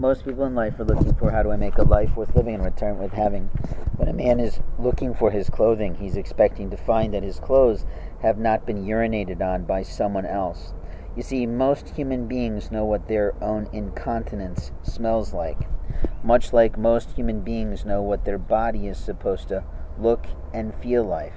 most people in life are looking for how do I make a life worth living and return with having. When a man is looking for his clothing, he's expecting to find that his clothes have not been urinated on by someone else. You see, most human beings know what their own incontinence smells like, much like most human beings know what their body is supposed to look and feel like.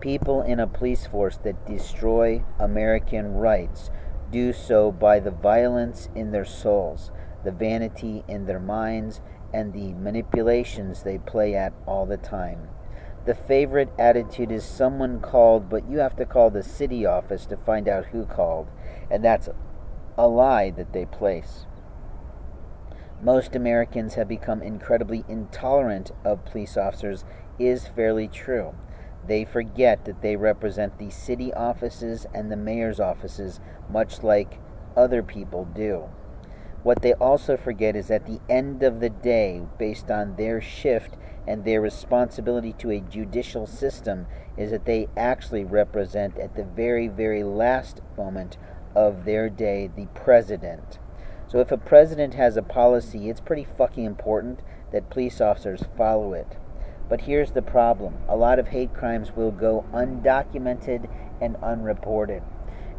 People in a police force that destroy American rights do so by the violence in their souls the vanity in their minds, and the manipulations they play at all the time. The favorite attitude is someone called, but you have to call the city office to find out who called, and that's a lie that they place. Most Americans have become incredibly intolerant of police officers is fairly true. They forget that they represent the city offices and the mayor's offices, much like other people do. What they also forget is at the end of the day, based on their shift and their responsibility to a judicial system, is that they actually represent at the very, very last moment of their day the president. So if a president has a policy, it's pretty fucking important that police officers follow it. But here's the problem a lot of hate crimes will go undocumented and unreported.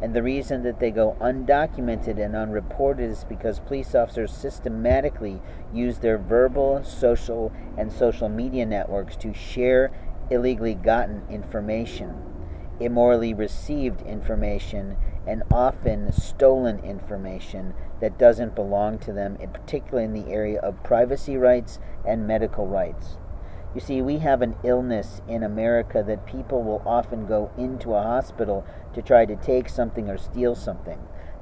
And the reason that they go undocumented and unreported is because police officers systematically use their verbal, social, and social media networks to share illegally gotten information, immorally received information, and often stolen information that doesn't belong to them, in particularly in the area of privacy rights and medical rights. You see, we have an illness in America that people will often go into a hospital to try to take something or steal something.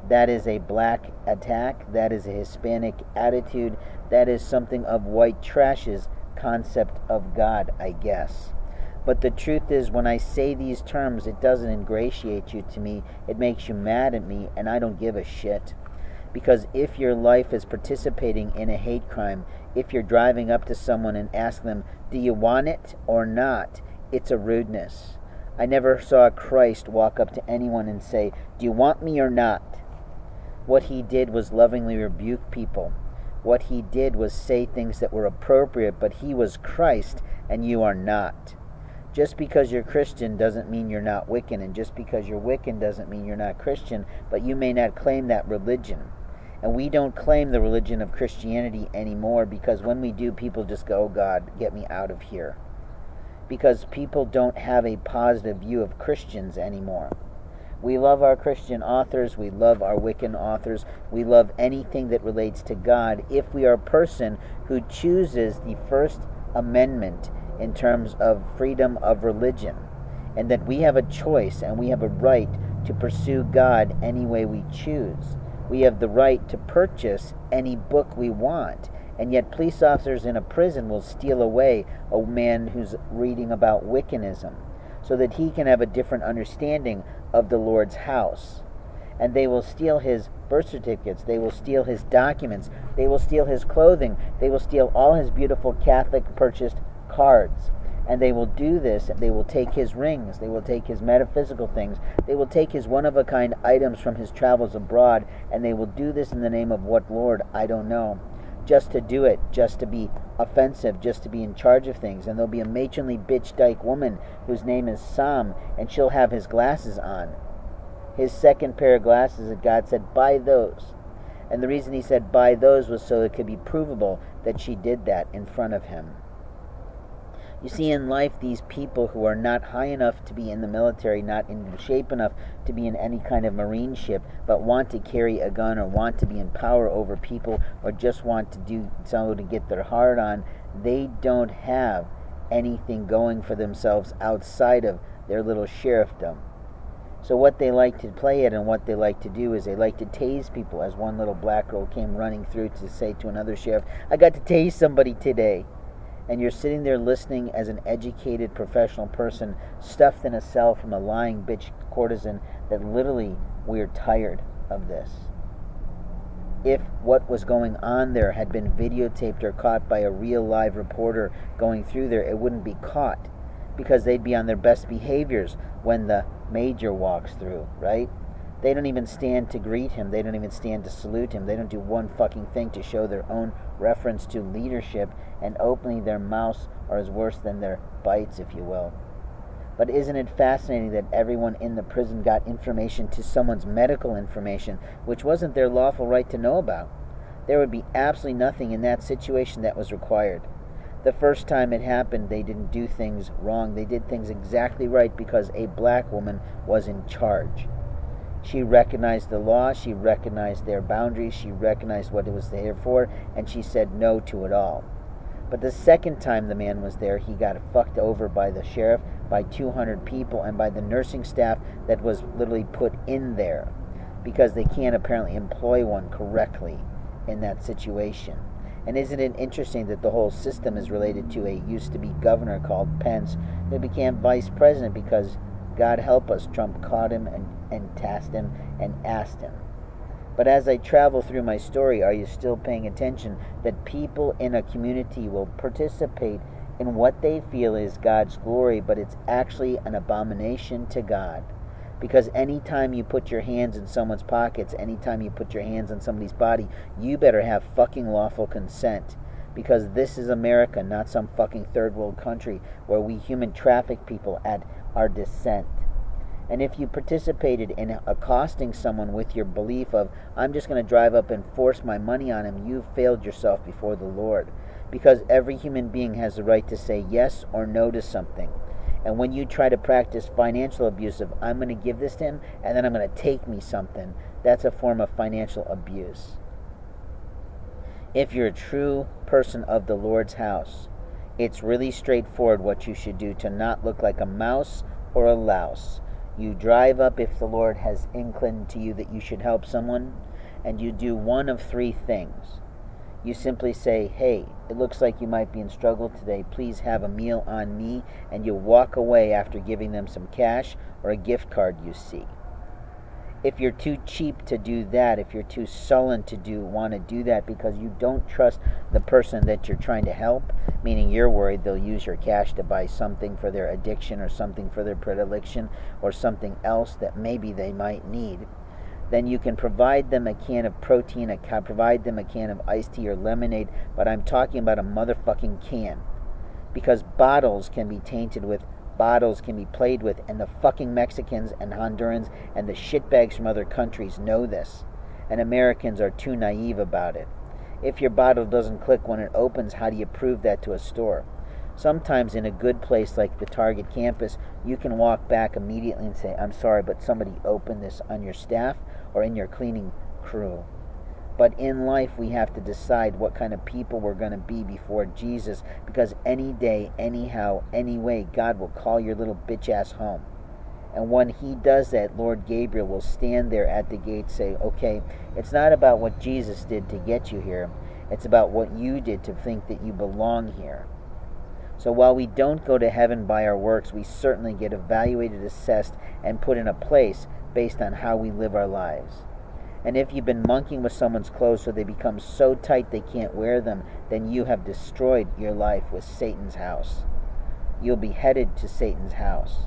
That is a black attack. That is a Hispanic attitude. That is something of white trash's concept of God, I guess. But the truth is, when I say these terms, it doesn't ingratiate you to me. It makes you mad at me, and I don't give a shit. Because if your life is participating in a hate crime, if you're driving up to someone and ask them, Do you want it or not? It's a rudeness. I never saw Christ walk up to anyone and say, Do you want me or not? What he did was lovingly rebuke people. What he did was say things that were appropriate, but he was Christ and you are not. Just because you're Christian doesn't mean you're not Wiccan, and just because you're Wiccan doesn't mean you're not Christian, but you may not claim that religion. And we don't claim the religion of Christianity anymore because when we do, people just go, oh God, get me out of here. Because people don't have a positive view of Christians anymore. We love our Christian authors. We love our Wiccan authors. We love anything that relates to God if we are a person who chooses the First Amendment in terms of freedom of religion. And that we have a choice and we have a right to pursue God any way we choose. We have the right to purchase any book we want. And yet, police officers in a prison will steal away a man who's reading about Wiccanism so that he can have a different understanding of the Lord's house. And they will steal his birth certificates, they will steal his documents, they will steal his clothing, they will steal all his beautiful Catholic purchased cards and they will do this. They will take his rings, they will take his metaphysical things, they will take his one of a kind items from his travels abroad, and they will do this in the name of what Lord? I don't know. Just to do it, just to be offensive, just to be in charge of things. And there'll be a matronly bitch dyke woman whose name is Sam, and she'll have his glasses on. His second pair of glasses that God said, buy those. And the reason he said buy those was so it could be provable that she did that in front of him. You see, in life, these people who are not high enough to be in the military, not in shape enough to be in any kind of marine ship, but want to carry a gun or want to be in power over people or just want to do so to get their heart on, they don't have anything going for themselves outside of their little sheriffdom. So what they like to play at and what they like to do is they like to tase people. As one little black girl came running through to say to another sheriff, "I got to tase somebody today." And you're sitting there listening as an educated professional person stuffed in a cell from a lying bitch courtesan that literally we're tired of this. If what was going on there had been videotaped or caught by a real live reporter going through there, it wouldn't be caught because they'd be on their best behaviors when the major walks through, right? They don't even stand to greet him. They don't even stand to salute him. They don't do one fucking thing to show their own reference to leadership, and openly their mouths are as worse than their bites, if you will. But isn't it fascinating that everyone in the prison got information to someone's medical information, which wasn't their lawful right to know about? There would be absolutely nothing in that situation that was required. The first time it happened, they didn't do things wrong. They did things exactly right because a black woman was in charge. She recognized the law, she recognized their boundaries, she recognized what it was there for, and she said no to it all. But the second time the man was there, he got fucked over by the sheriff, by 200 people, and by the nursing staff that was literally put in there because they can't apparently employ one correctly in that situation. And isn't it interesting that the whole system is related to a used to be governor called Pence who became vice president because God help us, Trump caught him and, and tasked him and asked him. But as I travel through my story, are you still paying attention that people in a community will participate in what they feel is God's glory, but it's actually an abomination to God? Because anytime you put your hands in someone's pockets, anytime you put your hands on somebody's body, you better have fucking lawful consent. Because this is America, not some fucking third world country where we human traffic people at our descent. And if you participated in accosting someone with your belief of, I'm just going to drive up and force my money on him, you've failed yourself before the Lord. Because every human being has the right to say yes or no to something. And when you try to practice financial abuse of, I'm going to give this to him and then I'm going to take me something, that's a form of financial abuse. If you're a true person of the Lord's house, it's really straightforward what you should do to not look like a mouse or a louse you drive up if the Lord has inclined to you that you should help someone, and you do one of three things. You simply say, Hey, it looks like you might be in struggle today. Please have a meal on me. And you walk away after giving them some cash or a gift card you see if you're too cheap to do that, if you're too sullen to do want to do that because you don't trust the person that you're trying to help, meaning you're worried they'll use your cash to buy something for their addiction or something for their predilection or something else that maybe they might need, then you can provide them a can of protein, a can, provide them a can of iced tea or lemonade, but I'm talking about a motherfucking can. Because bottles can be tainted with bottles can be played with, and the fucking Mexicans and Hondurans and the shitbags from other countries know this, and Americans are too naive about it. If your bottle doesn't click when it opens, how do you prove that to a store? Sometimes in a good place like the Target campus, you can walk back immediately and say, I'm sorry, but somebody opened this on your staff or in your cleaning crew. But in life, we have to decide what kind of people we're going to be before Jesus because any day, anyhow, anyway, God will call your little bitch ass home. And when he does that, Lord Gabriel will stand there at the gate say, Okay, it's not about what Jesus did to get you here, it's about what you did to think that you belong here. So while we don't go to heaven by our works, we certainly get evaluated, assessed, and put in a place based on how we live our lives. And if you've been monkeying with someone's clothes so they become so tight they can't wear them, then you have destroyed your life with Satan's house. You'll be headed to Satan's house.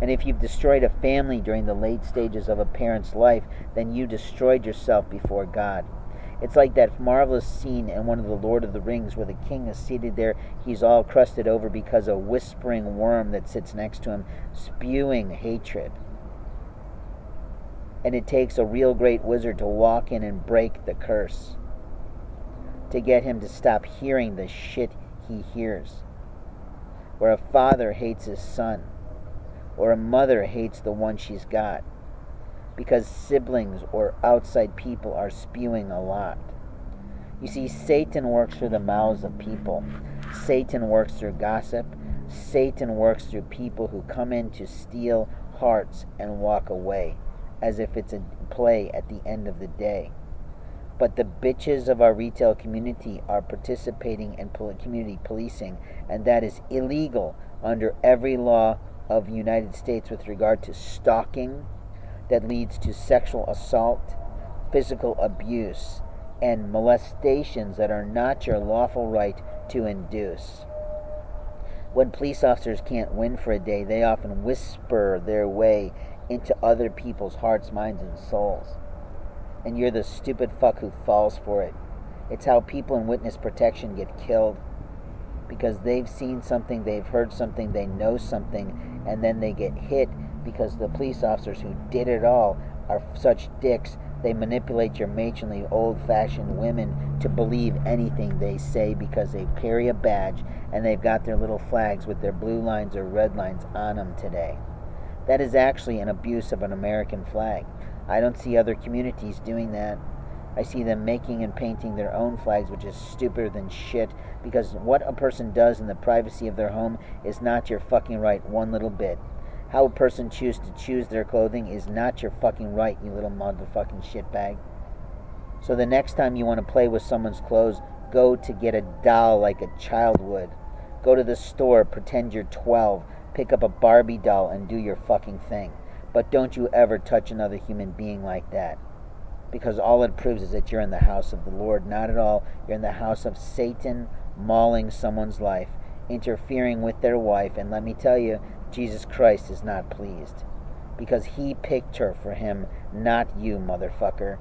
And if you've destroyed a family during the late stages of a parent's life, then you destroyed yourself before God. It's like that marvelous scene in one of the Lord of the Rings where the king is seated there. He's all crusted over because a whispering worm that sits next to him, spewing hatred and it takes a real great wizard to walk in and break the curse to get him to stop hearing the shit he hears. Where a father hates his son, or a mother hates the one she's got, because siblings or outside people are spewing a lot. You see, Satan works through the mouths of people. Satan works through gossip. Satan works through people who come in to steal hearts and walk away as if it's a play at the end of the day. But the bitches of our retail community are participating in community policing, and that is illegal under every law of the United States with regard to stalking that leads to sexual assault, physical abuse, and molestations that are not your lawful right to induce. When police officers can't win for a day, they often whisper their way into other people's hearts, minds, and souls. And you're the stupid fuck who falls for it. It's how people in witness protection get killed because they've seen something, they've heard something, they know something, and then they get hit because the police officers who did it all are such dicks. They manipulate your matronly, old fashioned women to believe anything they say because they carry a badge and they've got their little flags with their blue lines or red lines on them today. That is actually an abuse of an American flag. I don't see other communities doing that. I see them making and painting their own flags, which is stupider than shit, because what a person does in the privacy of their home is not your fucking right one little bit. How a person chooses to choose their clothing is not your fucking right, you little motherfucking shitbag. So the next time you want to play with someone's clothes, go to get a doll like a child would. Go to the store, pretend you're 12, pick up a Barbie doll, and do your fucking thing. But don't you ever touch another human being like that because all it proves is that you're in the house of the Lord. Not at all. You're in the house of Satan, mauling someone's life, interfering with their wife. And let me tell you, Jesus Christ is not pleased because he picked her for him, not you, motherfucker.